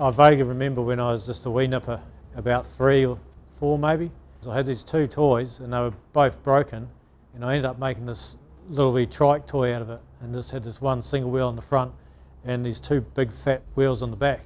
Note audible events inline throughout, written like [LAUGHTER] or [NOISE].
I vaguely remember when I was just a wee nipper, about three or four maybe. So I had these two toys and they were both broken and I ended up making this little wee trike toy out of it and just had this one single wheel on the front and these two big fat wheels on the back.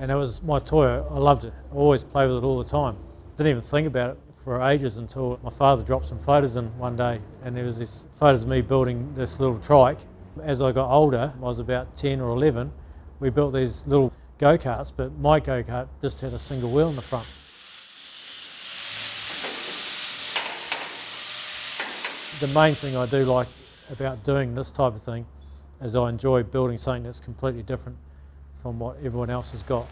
And that was my toy, I loved it. I always played with it all the time. Didn't even think about it for ages until my father dropped some photos in one day and there was these photos of me building this little trike. As I got older, I was about 10 or 11, we built these little go-karts, but my go-kart just had a single wheel in the front. The main thing I do like about doing this type of thing is I enjoy building something that's completely different from what everyone else has got.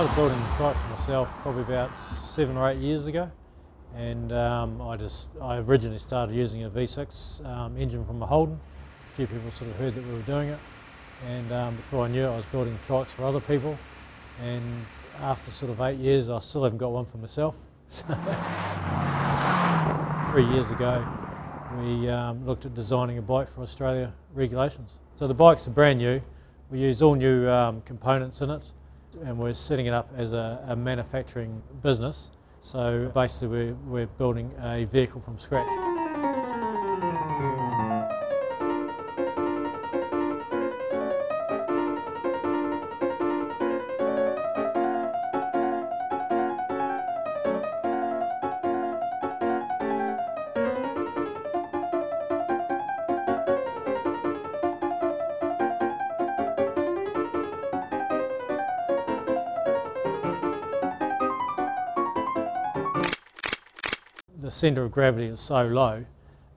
Started building the trike for myself probably about seven or eight years ago and um, I just I originally started using a V6 um, engine from a Holden. A few people sort of heard that we were doing it and um, before I knew it I was building trikes for other people and after sort of eight years I still haven't got one for myself. [LAUGHS] Three years ago we um, looked at designing a bike for Australia regulations. So the bikes are brand new. We use all new um, components in it and we're setting it up as a, a manufacturing business. So basically we're, we're building a vehicle from scratch. The centre of gravity is so low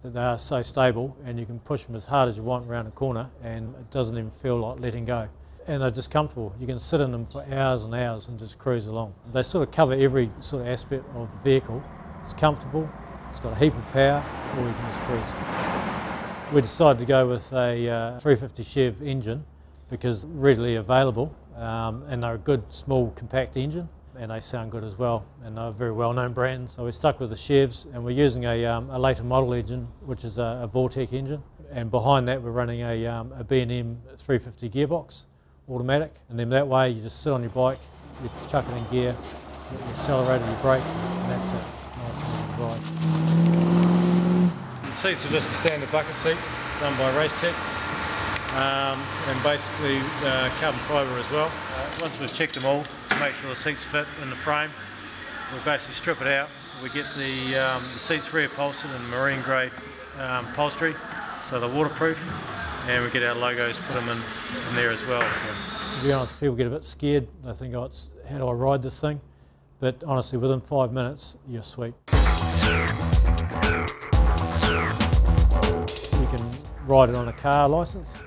that they are so stable and you can push them as hard as you want around a corner and it doesn't even feel like letting go. And they're just comfortable. You can sit in them for hours and hours and just cruise along. They sort of cover every sort of aspect of the vehicle. It's comfortable, it's got a heap of power, or you can just cruise. We decided to go with a uh, 350 Chev engine because readily available um, and they're a good small compact engine and they sound good as well and they're very well known brands. So we stuck with the Chevs and we're using a, um, a later model engine which is a, a Vortec engine and behind that we're running a, um, a B&M 350 gearbox automatic and then that way you just sit on your bike, you chuck it in gear, you accelerate you brake and that's it. Nice and easy ride. Seats are just a standard bucket seat done by Racetech um, and basically uh, carbon fibre as well. Uh, once we've checked them all, make sure the seats fit in the frame, we basically strip it out. We get the, um, the seats reupholstered in marine grade um, upholstery, so they're waterproof, and we get our logos, put them in, in there as well. So. To be honest, people get a bit scared. They think, oh, it's, how do I ride this thing? But honestly, within five minutes, you're sweet. You can ride it on a car licence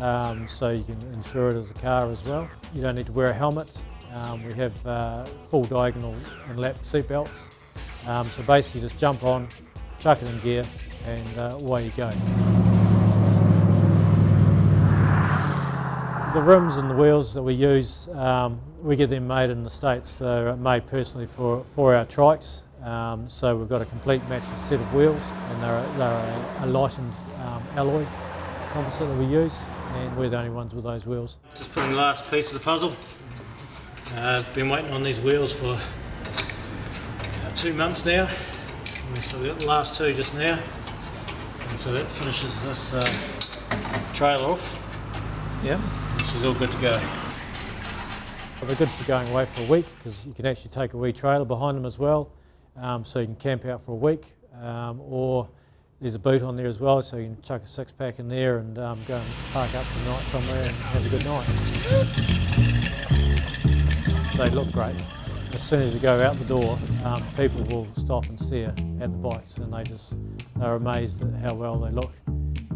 um, so you can insure it as a car as well. You don't need to wear a helmet. Um, we have uh, full diagonal and lap seat belts. Um, so basically just jump on, chuck it in gear and uh, away you go. The rims and the wheels that we use, um, we get them made in the States. They're made personally for, for our trikes. Um, so we've got a complete matching set of wheels and they're, they're a, a lightened um, alloy composite that we use and we're the only ones with those wheels. Just putting the last piece of the puzzle. I've uh, been waiting on these wheels for two months now. So we got the last two just now. And so that finishes this uh, trailer off. Yeah. Which is all good to go. They're good for going away for a week because you can actually take a wee trailer behind them as well. Um, so you can camp out for a week um, or there's a boot on there as well, so you can chuck a six pack in there and um, go and park up for the night somewhere and have a good night. They look great. As soon as you go out the door, um, people will stop and stare at the bikes and they just are amazed at how well they look.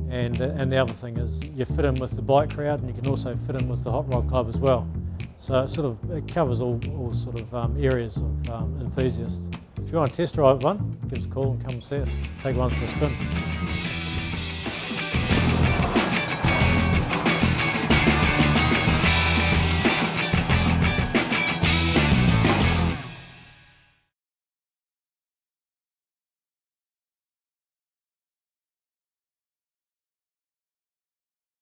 And, uh, and the other thing is you fit in with the bike crowd and you can also fit in with the Hot Rod Club as well. So it sort of it covers all, all sort of um, areas of um, enthusiasts. If you want to test drive one, give us a call and come and see us. Take one for a spin.